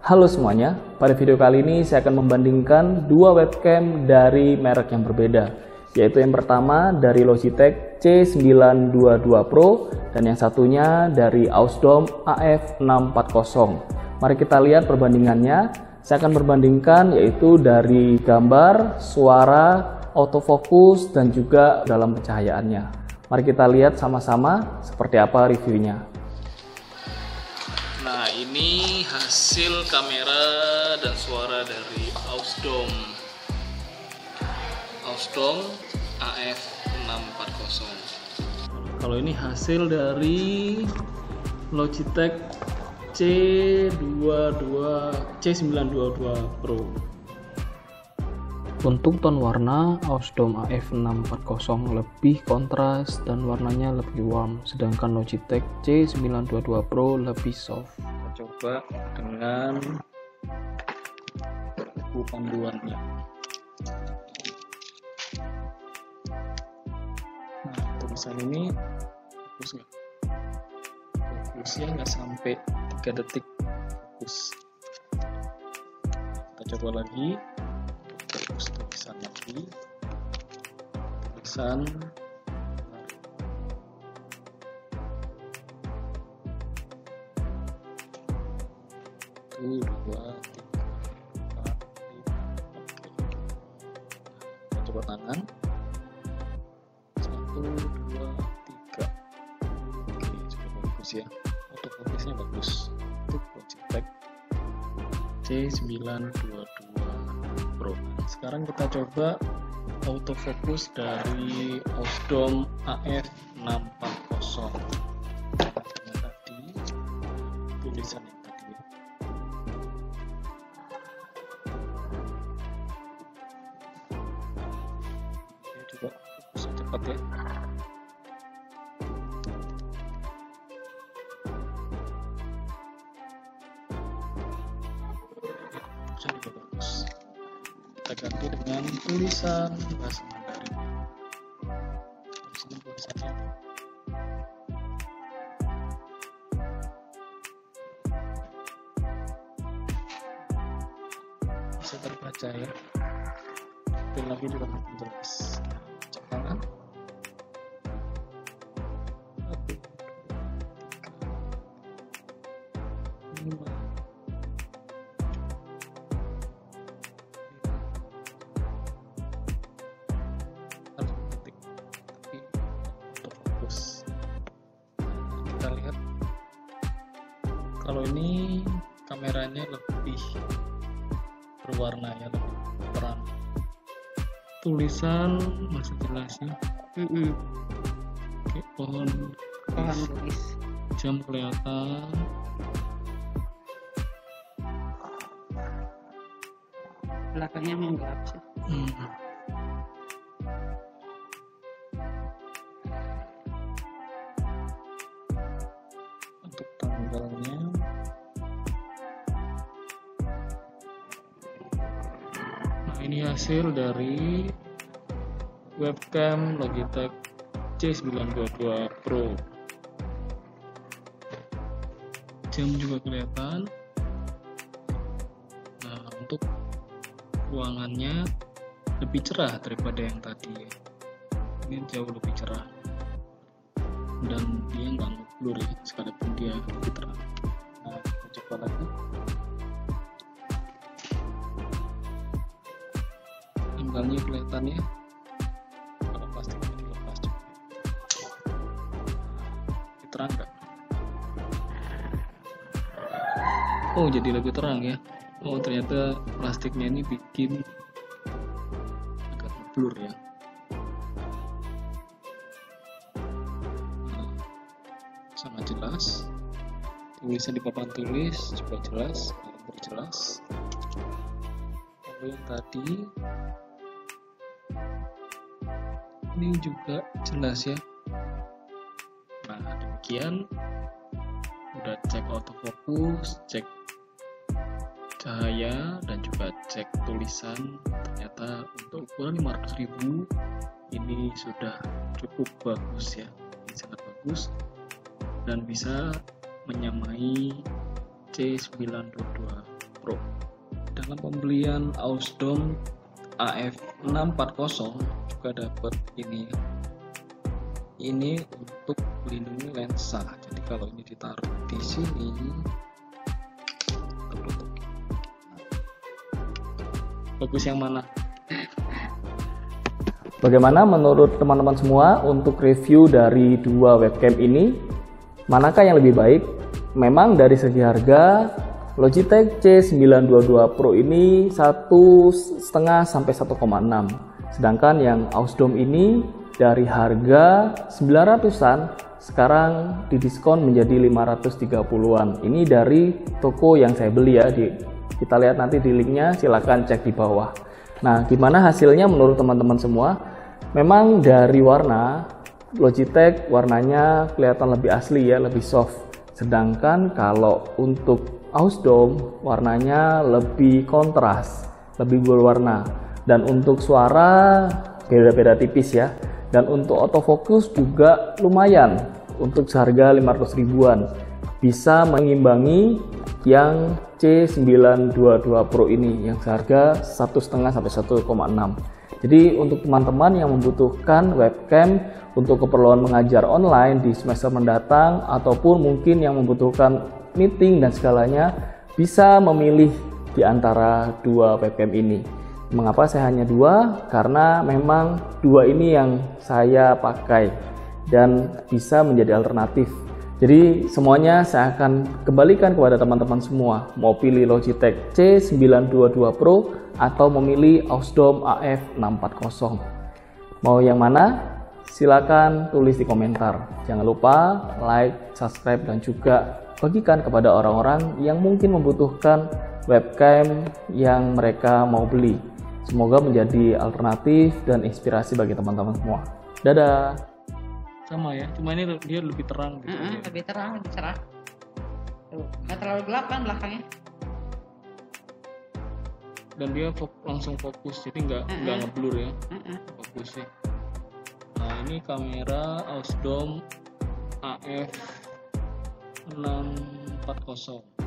Halo semuanya, pada video kali ini saya akan membandingkan dua webcam dari merek yang berbeda yaitu yang pertama dari Logitech C922 Pro dan yang satunya dari Ausdom AF640 mari kita lihat perbandingannya. Saya akan perbandingkan yaitu dari gambar, suara, autofocus dan juga dalam pencahayaannya. Mari kita lihat sama-sama seperti apa reviewnya Nah, ini hasil kamera dan suara dari Ausdom. Ausdom AF640. Kalau ini hasil dari Logitech C22 C922 Pro. Untuk ton warna, Ausdom AF640 lebih kontras dan warnanya lebih warm, sedangkan Logitech C922 Pro lebih soft. Kita coba dengan buku panduannya. Nah, tulisan ini fokus nggak? Fokusnya nggak sampai 3 detik fokus. Kita coba lagi. Lagi. Tulisan satu dua tiga empat lima coba tangan satu dua tiga. Oke sudah bagus ya. Autofocusnya bagus. Untuk Logitech C922 Pro sekarang kita coba autofocus dari Ausdom AF640 yang tadi tulisan yang tadi. Juga fokusnya cepat ya. Dengan tulisan bahasa Mandarin. Bisa terbaca ya. Detail lagi juga makin jelas. Cek kalau ini kameranya lebih berwarna ya lebih terang tulisan masih jelas ya kayak pohon Pohon tulis. jam kelihatan Belakangnya memang gelap sih. hmm. Ini hasil dari webcam Logitech C922 Pro. Jam juga kelihatan. Nah untuk ruangannya lebih cerah daripada yang tadi. Ini jauh lebih cerah. Dan dia nggak ngeblur ya sekalipun dia lebih terang nah coba lagi tinggalnya kelihatan ya kalau plastiknya dilepas juga. Terang nggak? Oh jadi lebih terang ya. Oh ternyata plastiknya ini bikin agak blur ya. Nah, sangat jelas. Tulisan di papan tulis juga jelas gambar jelas. Kalau yang tadi ini juga jelas ya. Nah demikian. Udah cek autofocus cek cahaya dan juga cek tulisan. Ternyata untuk ukuran 500.000 ini sudah cukup bagus ya. Ini sangat bagus. Dan bisa menyamai C922 Pro. Dalam pembelian Ausdom AF640 juga dapat ini ya. Ini untuk melindungi lensa. Jadi kalau ini ditaruh di sini bagus yang mana? Bagaimana menurut teman-teman semua untuk review dari dua webcam ini? Manakah yang lebih baik? Memang dari segi harga, Logitech C922 Pro ini satu setengah sampai 1,6. Sedangkan yang Ausdom ini dari harga 900-an sekarang didiskon menjadi 530-an. Ini dari toko yang saya beli ya di kita lihat nanti di linknya silahkan cek di bawah. Nah, gimana hasilnya menurut teman-teman semua? Memang dari warna Logitech warnanya kelihatan lebih asli ya, lebih soft. Sedangkan kalau untuk Ausdom warnanya lebih kontras, lebih berwarna. Dan untuk suara beda-beda tipis ya. Dan untuk autofocus juga lumayan untuk seharga 500 ribuan. Bisa mengimbangi yang C922 Pro ini yang seharga 1,5 sampai 1,6. Jadi untuk teman-teman yang membutuhkan webcam untuk keperluan mengajar online di semester mendatang ataupun mungkin yang membutuhkan meeting dan segalanya bisa memilih di antara dua webcam ini. Mengapa saya hanya dua? Karena memang dua ini yang saya pakai dan bisa menjadi alternatif jadi semuanya saya akan kembalikan kepada teman-teman semua. Mau pilih Logitech C922 Pro atau memilih Ausdom AF640. Mau yang mana? Silakan tulis di komentar. Jangan lupa like, subscribe, dan juga bagikan kepada orang-orang yang mungkin membutuhkan webcam yang mereka mau beli. Semoga menjadi alternatif dan inspirasi bagi teman-teman semua. Dadah! Sama ya cuma ini dia lebih terang gitu Mm-mm, ya. lebih terang lebih cerah. Tuh nggak terlalu gelap kan belakangnya? Dan dia fok- langsung fokus jadi nggak nggak ngeblur ya. Mm-mm. fokusnya nah ini kamera Ausdom AF 640